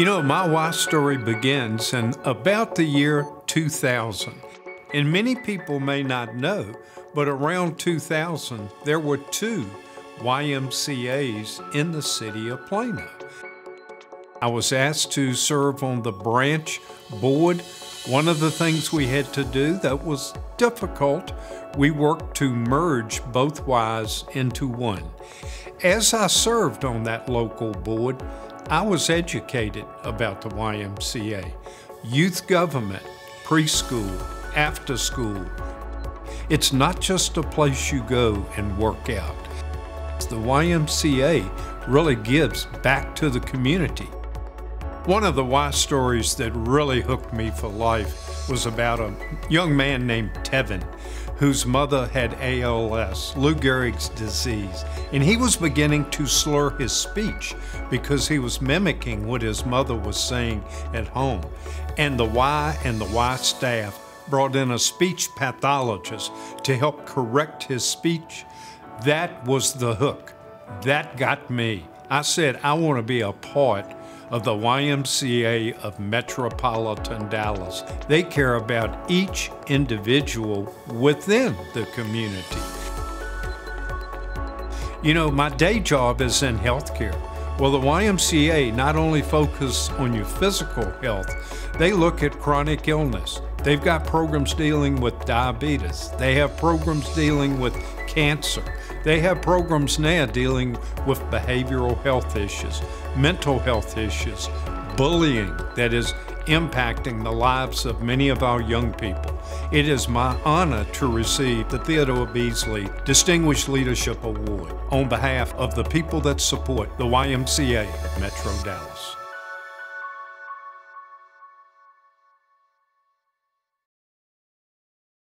You know, my why story begins in about the year 2000. And many people may not know, but around 2000, there were two YMCAs in the city of Plano. I was asked to serve on the branch board. One of the things we had to do that was difficult, we worked to merge both Ys into one. As I served on that local board, I was educated about the YMCA, youth government, preschool, after school. It's not just a place you go and work out. The YMCA really gives back to the community. One of the Y stories that really hooked me for life was about a young man named Tevin whose mother had ALS, Lou Gehrig's disease, and he was beginning to slur his speech because he was mimicking what his mother was saying at home. And the Y and the Y staff brought in a speech pathologist to help correct his speech. That was the hook. That got me. I said, I want to be a part of the YMCA of Metropolitan Dallas. They care about each individual within the community. You know, my day job is in healthcare. Well, the YMCA not only focus on your physical health, they look at chronic illness. They've got programs dealing with diabetes. They have programs dealing with cancer. They have programs now dealing with behavioral health issues, mental health issues, bullying that is impacting the lives of many of our young people. It is my honor to receive the Theodore Beasley Distinguished Leadership Award on behalf of the people that support the YMCA of Metro Dallas.